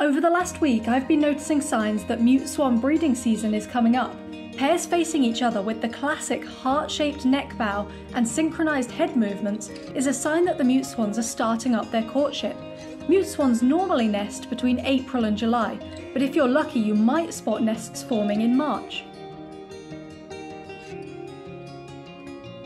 Over the last week, I've been noticing signs that mute swan breeding season is coming up. Pairs facing each other with the classic heart shaped neck bow and synchronised head movements is a sign that the mute swans are starting up their courtship. Mute swans normally nest between April and July, but if you're lucky, you might spot nests forming in March.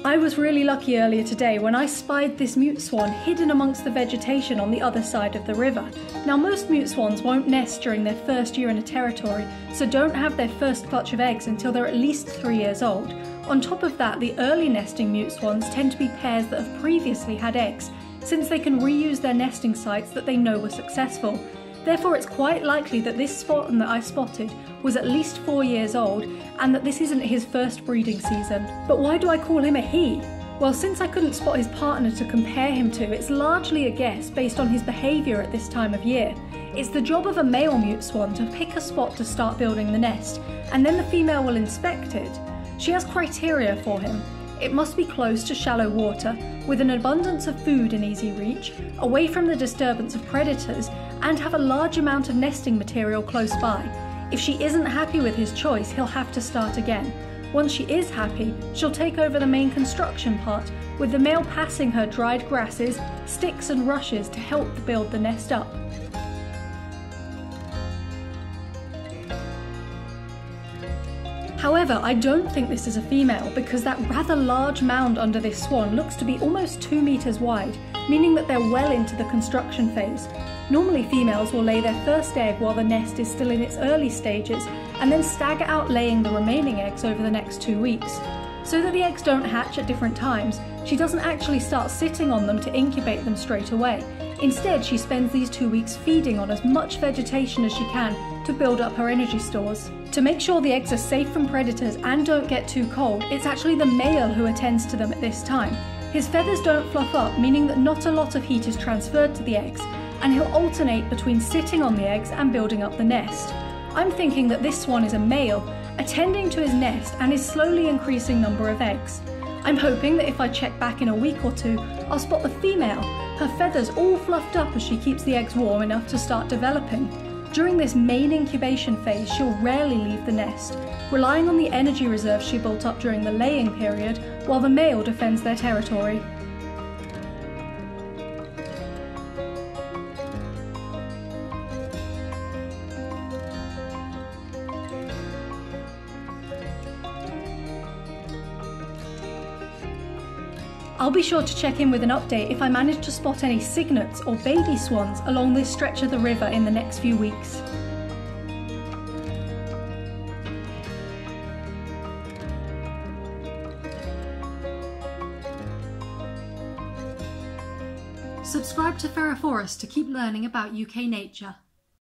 I was really lucky earlier today when I spied this mute swan hidden amongst the vegetation on the other side of the river. Now most mute swans won't nest during their first year in a territory, so don't have their first clutch of eggs until they're at least three years old. On top of that, the early nesting mute swans tend to be pairs that have previously had eggs, since they can reuse their nesting sites that they know were successful. Therefore, it's quite likely that this swan that I spotted was at least four years old and that this isn't his first breeding season. But why do I call him a he? Well, since I couldn't spot his partner to compare him to, it's largely a guess based on his behaviour at this time of year. It's the job of a male mute swan to pick a spot to start building the nest, and then the female will inspect it. She has criteria for him. It must be close to shallow water, with an abundance of food in easy reach, away from the disturbance of predators, and have a large amount of nesting material close by. If she isn't happy with his choice, he'll have to start again. Once she is happy, she'll take over the main construction part, with the male passing her dried grasses, sticks, and rushes to help build the nest up. However, I don't think this is a female because that rather large mound under this swan looks to be almost 2 metres wide, meaning that they're well into the construction phase. Normally females will lay their first egg while the nest is still in its early stages and then stagger out laying the remaining eggs over the next two weeks. So that the eggs don't hatch at different times, she doesn't actually start sitting on them to incubate them straight away. Instead, she spends these two weeks feeding on as much vegetation as she can to build up her energy stores. To make sure the eggs are safe from predators and don't get too cold, it's actually the male who attends to them at this time. His feathers don't fluff up, meaning that not a lot of heat is transferred to the eggs, and he'll alternate between sitting on the eggs and building up the nest. I'm thinking that this swan is a male, attending to his nest and his slowly increasing number of eggs. I'm hoping that if I check back in a week or two, I'll spot the female, her feathers all fluffed up as she keeps the eggs warm enough to start developing. During this main incubation phase, she'll rarely leave the nest, relying on the energy reserves she built up during the laying period while the male defends their territory. I'll be sure to check in with an update if I manage to spot any cygnets or baby swans along this stretch of the river in the next few weeks. Subscribe to FeraForus to keep learning about UK nature.